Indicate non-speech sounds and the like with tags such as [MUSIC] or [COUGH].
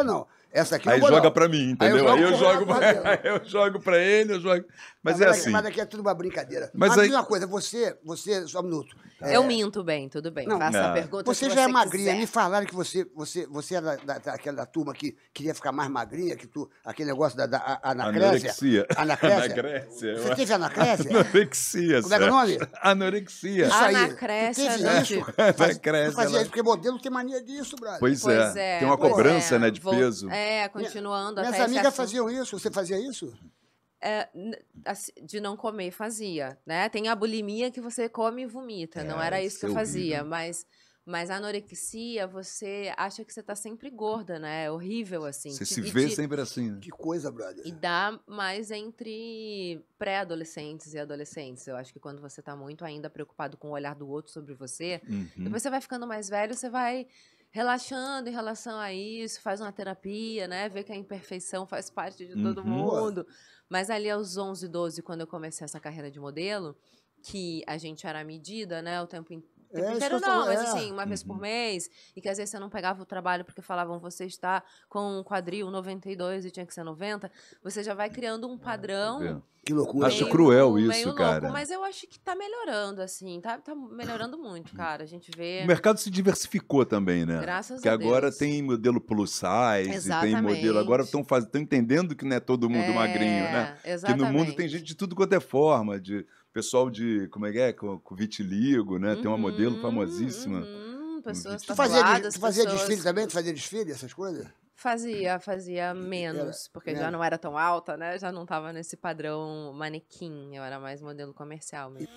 fala, não. Essa aqui Aí joga pra mim, entendeu? Aí Aí eu jogo Rafael. [LAUGHS] eu jogo pra ele, eu jogo. Mas é aqui- assim. Mas aqui é tudo uma brincadeira. Mas Mas, aí- uma coisa, você, você, só um minuto. Eu minto bem, tudo bem. Não, Faça não. a pergunta Você que já é você magrinha. quiser. Me falaram que você, você, você era da, daquela da turma que queria ficar mais magrinha, que tu, aquele negócio da, da a- anacrésia. Anorexia. Anacrésia. Anacrésia. Você teve anacrésia? Anorexia, Como é que é o nome? Anorexia. Isso aí. Anacrésia, teve isso? [LAUGHS] Anacrésia, fazia ela- isso, porque modelo tem mania disso, brother. Pois, Pois é. é. Tem uma cobrança, é. né, de peso. É, continuando Minhas até esse amigas faziam isso. Você fazia isso? É, assim, de não comer fazia, né? Tem a bulimia que você come e vomita. não É, era isso que eu é fazia, horrível. mas mas a anorexia, você acha que você tá sempre gorda, né? É horrível assim. Você se vê te- sempre assim. né? Que coisa, brother. E dá mais entre pré-adolescentes e adolescentes. Eu acho que quando você tá muito ainda preocupado com o olhar do outro sobre você, Uhum. depois você vai ficando mais velho, você vai relaxando em relação a isso, faz uma terapia, né? Vê que a imperfeição faz parte de todo Uhum. mundo. Mas ali aos 11, 12, quando eu comecei essa carreira de modelo, que a gente era medida, né, o tempo, in- o tempo É, que eu não, mas é. assim, uma vez por Uhum. mês, e que às vezes você não pegava o trabalho porque falavam você está com um quadril 92 e tinha que ser 90, você já vai criando um padrão Vê. Que loucura. Acho meio- cruel isso, meio louco, cara. mas eu acho que tá melhorando, assim, tá, tá melhorando muito, cara. A gente vê. O mercado se diversificou também, né? Graças Porque a agora Deus. tem modelo plus size, tem modelo. Agora estão estão entendendo que não é todo mundo É, magrinho, né? Exatamente. no mundo tem gente de tudo quanto é forma, de pessoal de, como é que é, com, com vitiligo, né? Tem uma modelo Uhum, famosíssima. uhum, pessoas Tu fazia, tu fazia pessoas- desfile também? Tu fazia desfile, essas coisas? Fazia, fazia menos, porque já não era tão alta, né? Já não tava nesse padrão manequim, eu era mais modelo comercial mesmo.